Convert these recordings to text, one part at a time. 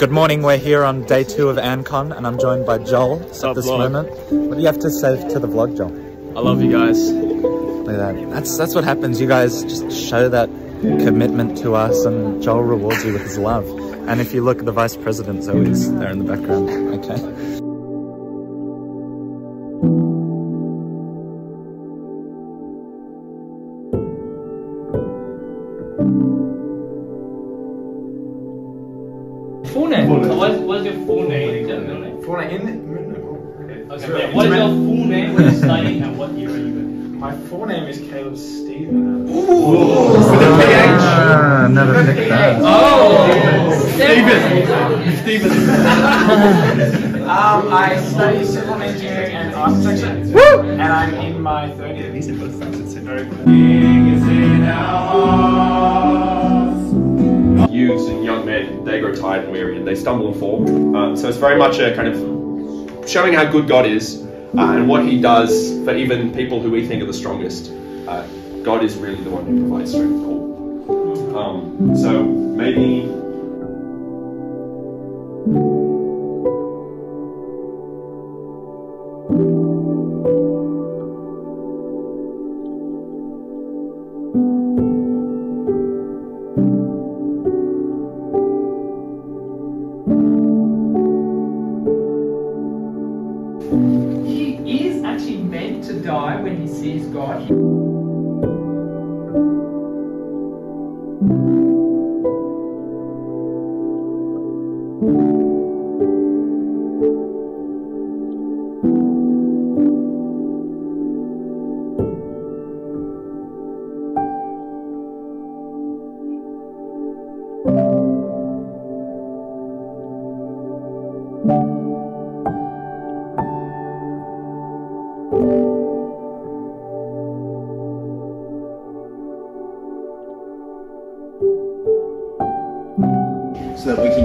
Good morning, we're here on day two of ANCON and I'm joined by Joel at this vlog? moment. What do you have to say to the vlog, Joel? I love you guys. Look at that. That's, that's what happens. You guys just show that commitment to us and Joel rewards you with his love. And if you look, at the Vice President Zoe's there in the background. Okay. Ah, that. Oh! Stephen. um, I study civil engineering and architecture. And I'm in my third year. These are both friends. It's a very good. Youths and young men, they grow tired and weary and they stumble and fall. Um, so it's very much a kind of showing how good God is uh, and what He does for even people who we think are the strongest. Uh, God is really the one who provides strength. Um, so maybe He is actually meant to die when he sees God. So that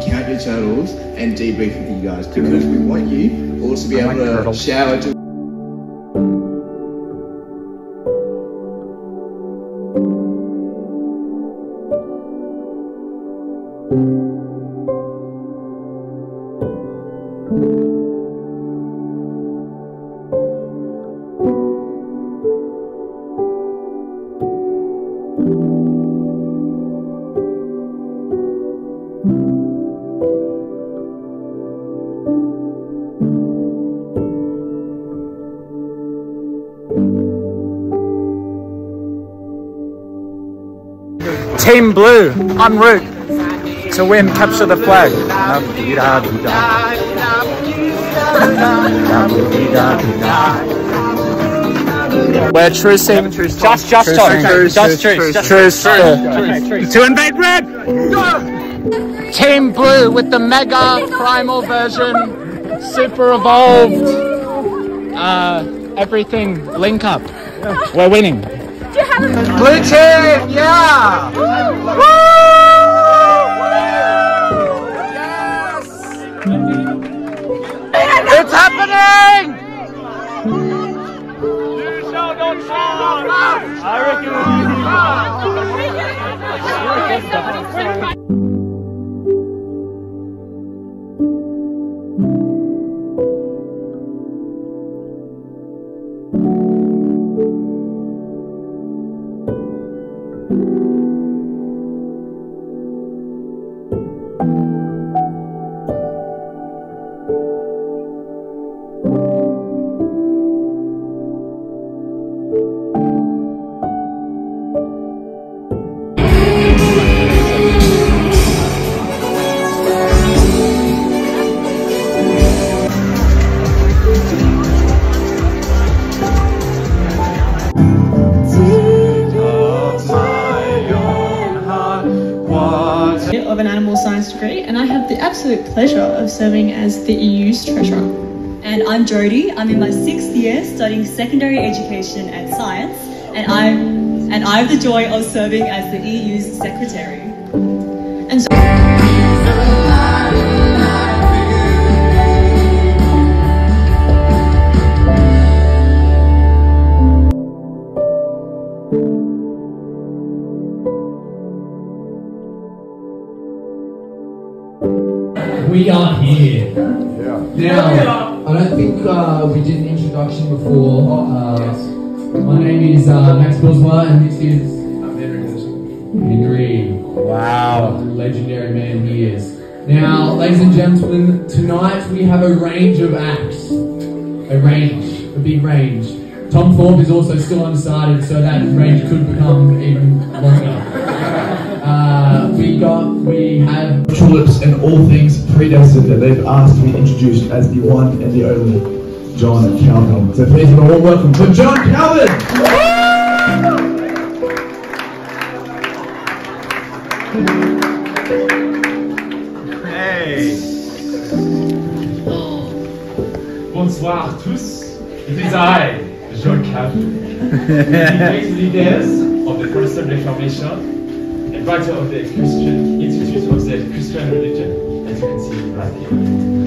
count your turtles and debrief with you guys because we want you all to be able like to turtles. shower to Blue, en route to win Capture the Flag. We're trucing. Just, just, just, Truce, just, truce, just, truce, truce. To invade red. Team Blue with the mega primal version, super evolved. Uh, everything link up. We're winning. Blue team, yeah! It's animal science degree, and I have the absolute pleasure of serving as the EU's treasurer. And I'm Jodie. I'm in my sixth year studying secondary education and science, and I'm and I have the joy of serving as the EU's secretary. Uh, Max Bosma, and this is Henry. Wow. Legendary man he is. Now, ladies and gentlemen, tonight we have a range of acts. A range, a big range. Tom Thorpe is also still undecided, so that range could become even longer. Uh, we got, we have Tulips and all things predestined that they've asked to be introduced as the one and the only John Calvin. So please give a warm welcome to John Calvin! Bonsoir tous. It is I, John Calvin, the leaders of the Protestant Reformation and writer of the Christian Institute of the Christian Religion, as you can see right here.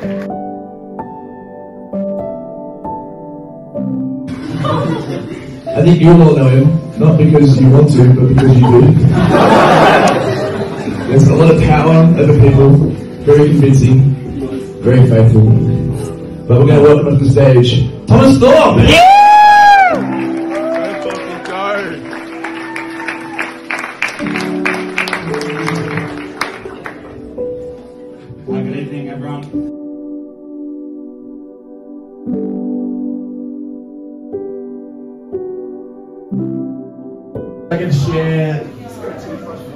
I think you all know him, not because you want to, but because you do. There's a lot of power over people, very convincing, very faithful. But we're going to welcome to the stage Thomas Thorpe! Good Can share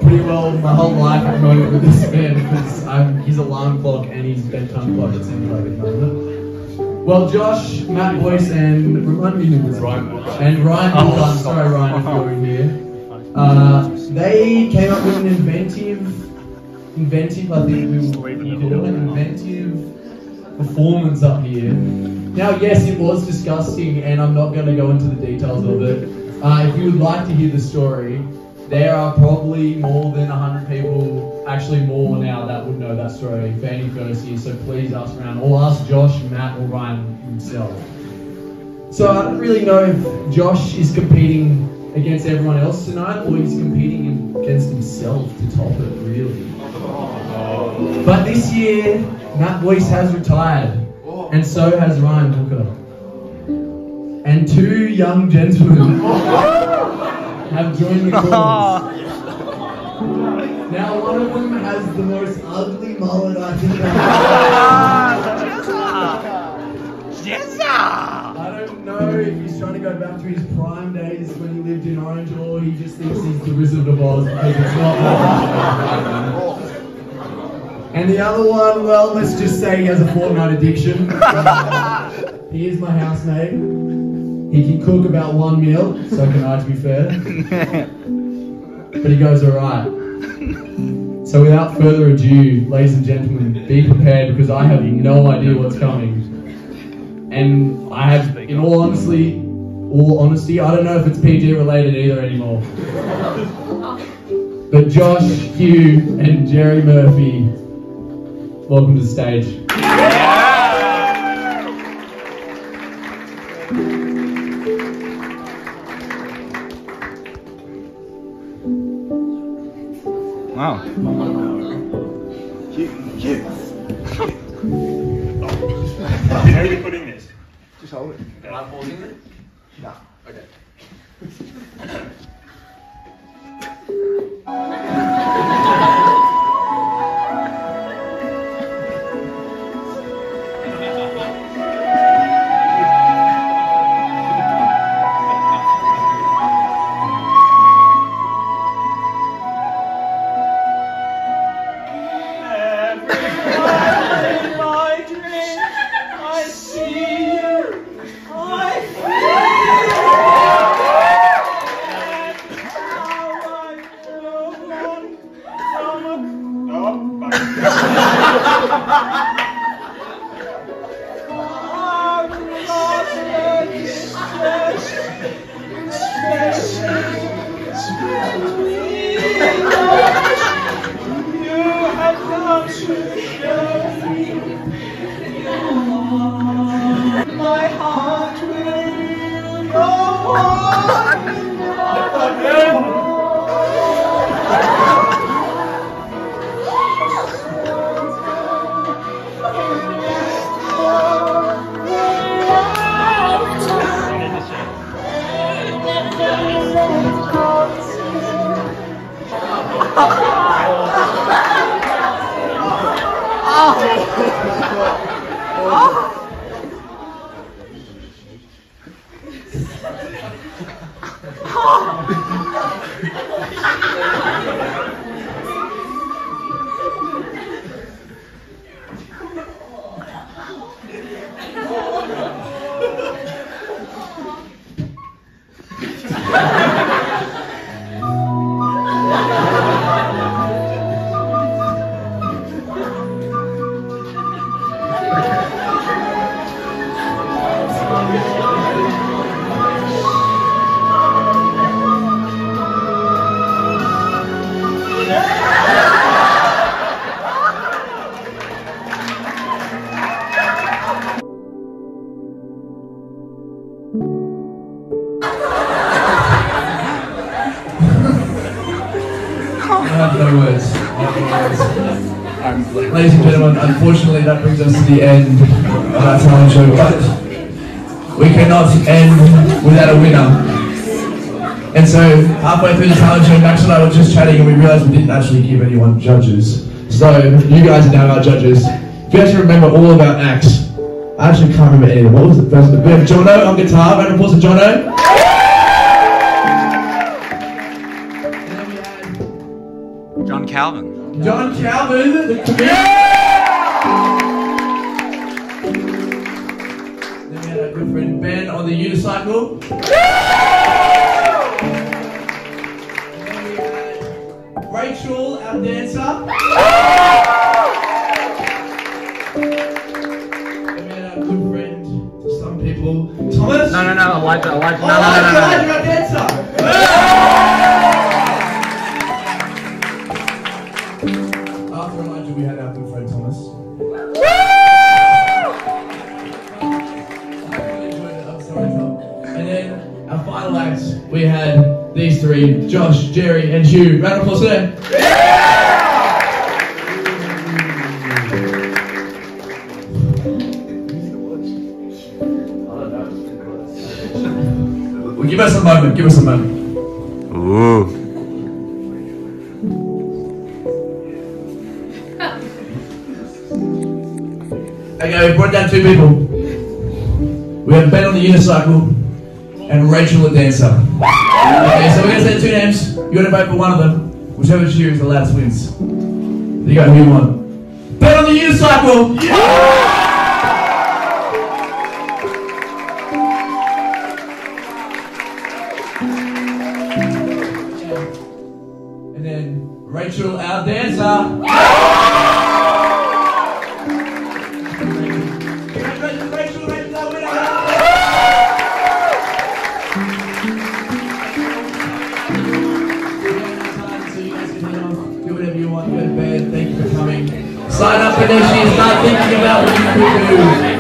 pretty well my whole life at the moment with this man because I'm his alarm clock and his bedtime clock at seems like at. Well, Josh, Matt Boyce, and remind me of Ryan and Ryan. Oh, I'm sorry, Ryan, if you're in here. Uh, they came up with an inventive, inventive. I think we would call it an inventive performance up here. Now, yes, it was disgusting, and I'm not going to go into the details of it. Uh, if you would like to hear the story, there are probably more than 100 people, actually more now, that would know that story for any first year. So please ask around, or ask Josh, Matt, or Ryan himself. So I don't really know if Josh is competing against everyone else tonight, or he's competing against himself to top it, really. But this year, Matt Boyce has retired, and so has Ryan Booker. And two young gentlemen have joined the cause. Now, one of them has the most ugly mullet I think I've I don't know if he's trying to go back to his prime days when he lived in Orange or he just thinks he's the Wizard of Oz because it's not. And the other one, well, let's just say he has a Fortnite addiction. he is my housemate. He can cook about one meal, so can I, to be fair. But he goes alright. So without further ado, ladies and gentlemen, be prepared because I have no idea what's coming. And I have, in all honesty, all honesty, I don't know if it's PG related either anymore. But Josh, Hugh, and Jerry Murphy, welcome to the stage. Wow. Where are we putting this? Just hold it. Am I holding it? No. Okay. Ladies and gentlemen, unfortunately that brings us to the end of our talent show, but we cannot end without a winner. And so halfway through the talent show, Max and I were just chatting and we realised we didn't actually give anyone judges. So you guys are now our judges. If you actually remember all of our acts, I actually can't remember any of them. What was the first one? We have Jono on guitar, round of applause for Jono. John Calvin. John Calvin, the comedian. Then we had our good friend Ben on the unicycle. And then we had Rachel, our dancer. Yeah! Then we had our good friend to some people, Thomas. No, no, no, Elijah, Elijah, no, Oh, no, no, no, no. Elijah, And then our final act, we had these three, Josh, Jerry, and Hugh. Round of applause for them. Well, give us a moment, give us a moment. Ooh. Okay, we brought down two people. We have Ben on the unicycle and Rachel the dancer. Okay, so we're gonna say two names. You gotta vote for one of them. Whichever she is the loudest wins. You go, who you want? Ben on the unicycle! And Amém.